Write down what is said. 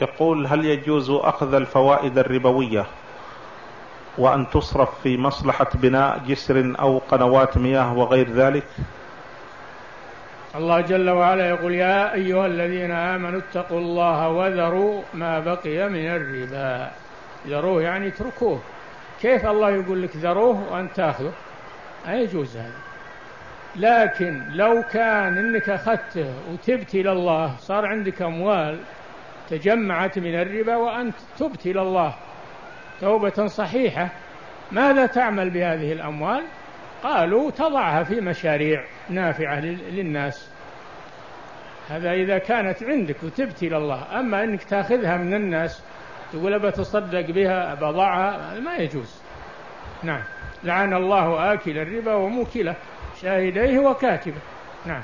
يقول هل يجوز أخذ الفوائد الربوية وأن تصرف في مصلحة بناء جسر أو قنوات مياه وغير ذلك؟ الله جل وعلا يقول يا أيها الذين آمنوا اتقوا الله وذروا ما بقي من الربا. ذروه يعني اتركوه. كيف الله يقول لك ذروه وأنت تأخذه؟ لا يجوز هذا. لكن لو كان إنك أخذته وتبت إلى الله صار عندك أموال تجمعت من الربا وأنت تبت إلى الله. توبة صحيحة. ماذا تعمل بهذه الأموال؟ قالوا تضعها في مشاريع نافعة للناس. هذا إذا كانت عندك وتبت إلى الله. أما إنك تاخذها من الناس تقول بتصدق بها بضعها ما يجوز. نعم. لعن الله آكل الربا وموكله شاهديه وكاتبه. نعم.